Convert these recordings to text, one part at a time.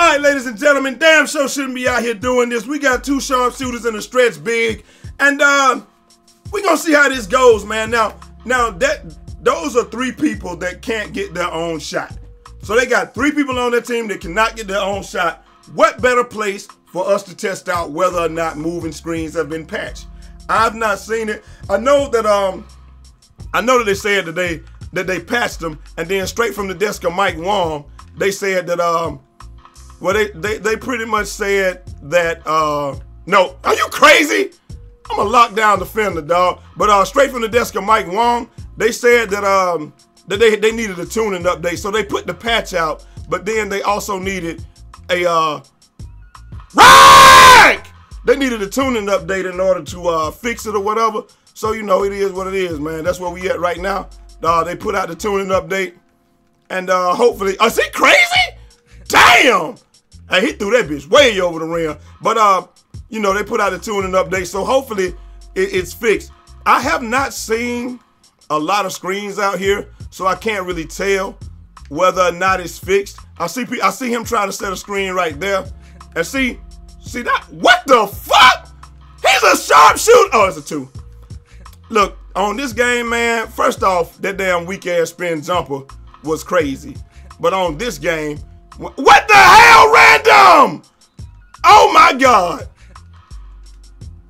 All right, ladies and gentlemen, damn show shouldn't be out here doing this. We got two sharpshooters in a stretch big, and uh, we gonna see how this goes, man. Now, now that those are three people that can't get their own shot. So they got three people on their team that cannot get their own shot. What better place for us to test out whether or not moving screens have been patched? I've not seen it. I know that um, I know that they said that they that they patched them, and then straight from the desk of Mike Wang, they said that um, well they they, they pretty much said that uh, no, are you crazy? I'm a lockdown defender, dog. But uh, straight from the desk of Mike Wang, they said that um that they they needed a tuning update, so they put the patch out, but then they also needed a uh rank. They needed a tuning update in order to uh fix it or whatever. So you know it is what it is, man. That's where we at right now. Uh, they put out the tuning update, and uh hopefully, is he crazy? Damn! Hey, he threw that bitch way over the rim. But uh, you know they put out a tuning update, so hopefully it, it's fixed. I have not seen a lot of screens out here, so I can't really tell whether or not it's fixed. I see I see him trying to set a screen right there, and see, see that? What the fuck? He's a sharpshooter. Oh, it's a two. Look on this game, man. First off, that damn weak ass spin jumper was crazy, but on this game, what the hell, random? Oh my god.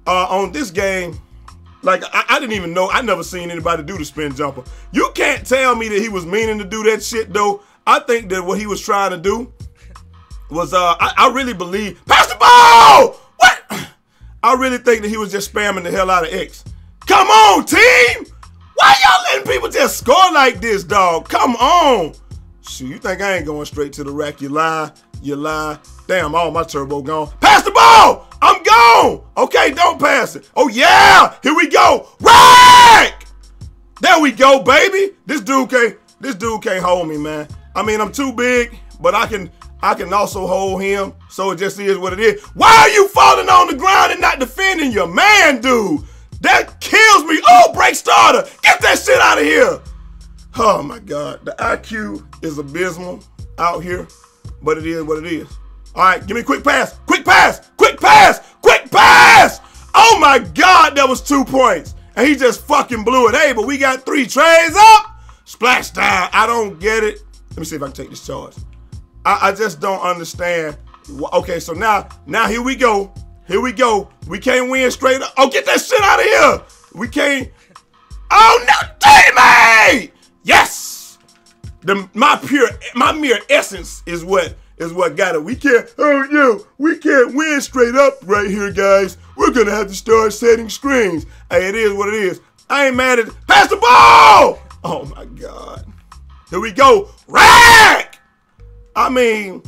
Uh, on this game, like I, I, didn't even know. I never seen anybody do the spin jumper. You can't tell me that he was meaning to do that shit though. I think that what he was trying to do was uh I, I really believe pass the ball. What? I really think that he was just spamming the hell out of X. Come on, team. Why y'all letting people just score like this, dog? Come on. Shoot, you think I ain't going straight to the rack? You lie. You lie. Damn, all my turbo gone. Pass the ball. I'm gone. Okay, don't pass it. Oh, yeah. Here we go. Rack. There we go, baby. This dude can't, this dude can't hold me, man. I mean, I'm too big, but I can, I can also hold him. So it just is what it is. Why are you falling on the ground and not defending your man, dude? That kills me. Oh, break starter. Get that shit out of here. Oh my God. The IQ is abysmal out here, but it is what it is. All right, give me a quick pass. Quick pass. Quick pass. Quick pass. Oh my God, that was two points. And he just fucking blew it. Hey, but we got three trays up. Splash down. I don't get it. Let me see if I can take this charge. I, I just don't understand. Okay, so now, now here we go. Here we go. We can't win straight up. Oh, get that shit out of here. We can't. Oh no, teammate! Yes! The my pure my mere essence is what is what got it. We can't, oh yo, we can't win straight up right here, guys. We're gonna have to start setting screens. Hey, it is what it is. I ain't mad at it. Pass the ball! Oh my god. Here we go. Rack! I mean,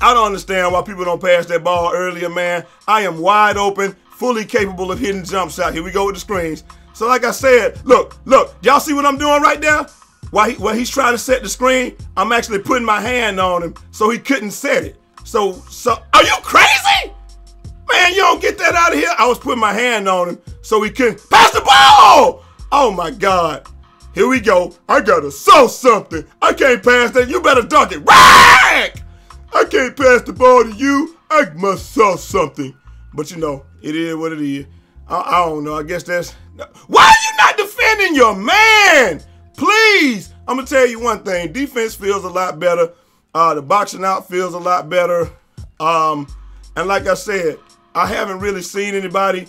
I don't understand why people don't pass that ball earlier, man. I am wide open, fully capable of hitting jump shot. Here we go with the screens. So like I said, look, look, y'all see what I'm doing right there? While, he, while he's trying to set the screen, I'm actually putting my hand on him so he couldn't set it. So, so, are you crazy? Man, you don't get that out of here. I was putting my hand on him so he couldn't pass the ball. Oh my God. Here we go. I gotta sell something. I can't pass that. You better dunk it. Rack! I can't pass the ball to you. I must sell something. But you know, it is what it is. I, I don't know. I guess that's. Why are you not defending your man? Please. I'm gonna tell you one thing. Defense feels a lot better. Uh, the boxing out feels a lot better. Um, and like I said, I haven't really seen anybody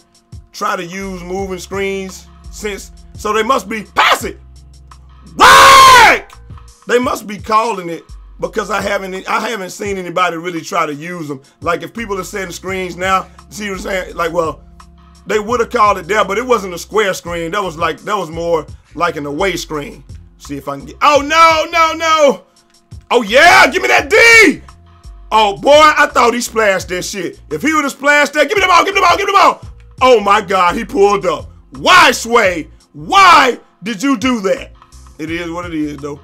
try to use moving screens since. So they must be pass it. They must be calling it because I haven't I haven't seen anybody really try to use them. Like if people are setting screens now, see what I'm saying? Like, well, they would have called it there, but it wasn't a square screen. That was like that was more like an away screen. See if I can get. Oh no, no, no! Oh yeah, give me that D! Oh boy, I thought he splashed that shit. If he would have splashed that, give me the ball, give me the ball, give me the ball. Oh my God, he pulled up. Why, Sway? Why did you do that? It is what it is, though.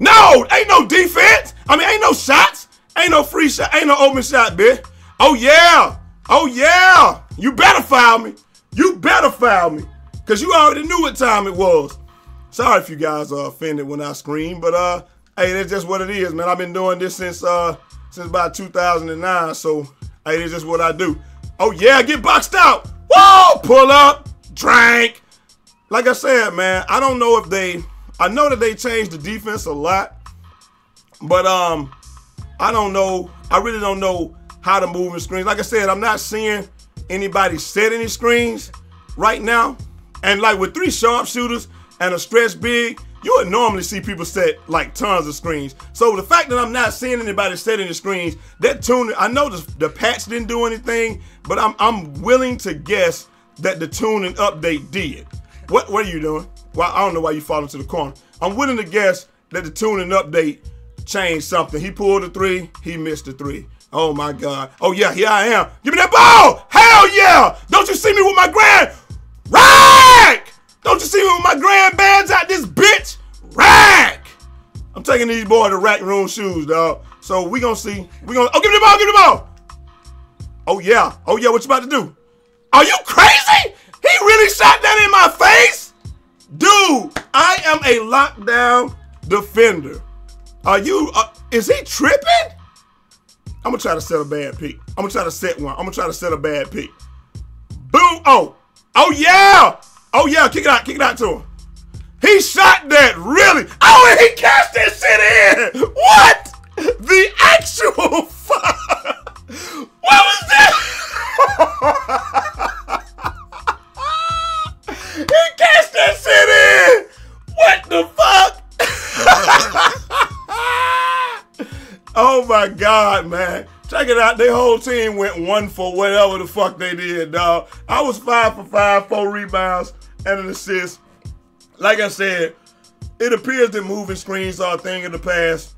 No, ain't no defense. I mean, ain't no shots. Ain't no free shot. Ain't no open shot, bitch. Oh yeah. Oh yeah. You better foul me. You better foul me. Cause you already knew what time it was. Sorry if you guys are offended when I scream, but uh, hey, that's just what it is, man. I've been doing this since uh since about 2009. So hey, it's just what I do. Oh yeah, get boxed out. Whoa, pull up, drink. Like I said, man, I don't know if they. I know that they changed the defense a lot, but um, I don't know. I really don't know how to move in screens. Like I said, I'm not seeing anybody set any screens right now. And like with three sharpshooters and a stretch big, you would normally see people set like tons of screens. So the fact that I'm not seeing anybody setting the screens, that tune, I know the, the patch didn't do anything, but I'm I'm willing to guess that the tuning update did. What what are you doing? Well, I don't know why you fall into the corner. I'm willing to guess that the tuning update changed something. He pulled a three, he missed a three. Oh my God. Oh yeah, here I am. Give me that ball! Hell yeah! Don't you see me with my grand rack? Don't you see me with my grand bands out this bitch? Rack! I'm taking these boys to rack room shoes, dog. So we gonna see. We gonna. Oh, give me the ball. Give me the ball. Oh yeah. Oh yeah. What you about to do? Are you crazy? He really shot that in my face, dude. I am a lockdown defender. Are you? Uh, is he tripping? I'm gonna try to set a bad pick. I'm gonna try to set one. I'm gonna try to set a bad pick. Boom! Oh, oh yeah! Oh yeah! Kick it out! Kick it out to him. He shot that really. Oh, and he cashed that shit in. What? The actual fuck? What was that? he cashed that shit in. My god, man. Check it out. Their whole team went one for whatever the fuck they did, dog. I was five for five, four rebounds, and an assist. Like I said, it appears that moving screens are a thing of the past.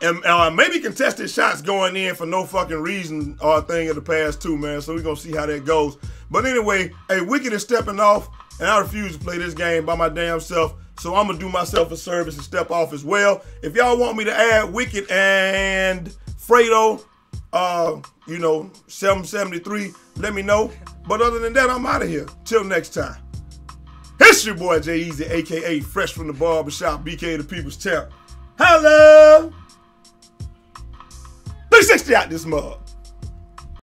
And uh, maybe contested shots going in for no fucking reason are a thing of the past too, man. So we're gonna see how that goes. But anyway, hey, Wicked is stepping off, and I refuse to play this game by my damn self. So I'm gonna do myself a service and step off as well. If y'all want me to add Wicked and Fredo, uh, you know, 773, let me know. But other than that, I'm out of here. Till next time. It's your boy Jai Eazy, aka Fresh from the Barbershop, BK the People's Champ. Hello! 360 out this mug.